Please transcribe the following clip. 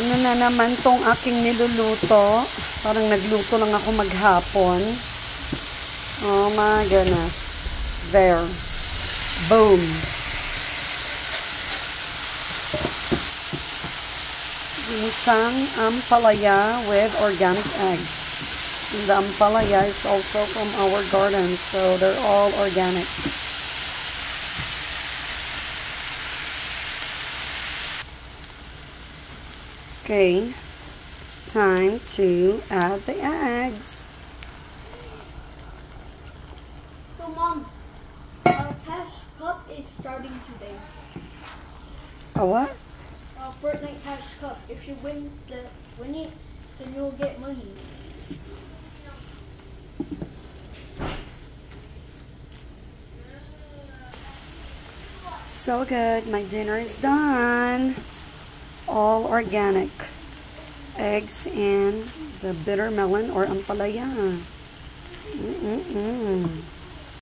Ano na naman tong aking niluluto? Parang nagluto lang ako maghapon. Oh my goodness. There. Boom. Isang ampalaya with organic eggs. And the ampalaya is also from our garden, so they're all organic. Okay, it's time to add the eggs. So, Mom, our Cash Cup is starting today. A what? Uh, Fortnite Cash Cup. If you win the win it, then you'll get money. So good. My dinner is done. All organic. Eggs and the bitter melon or ampalaya. Mm-mm-mm.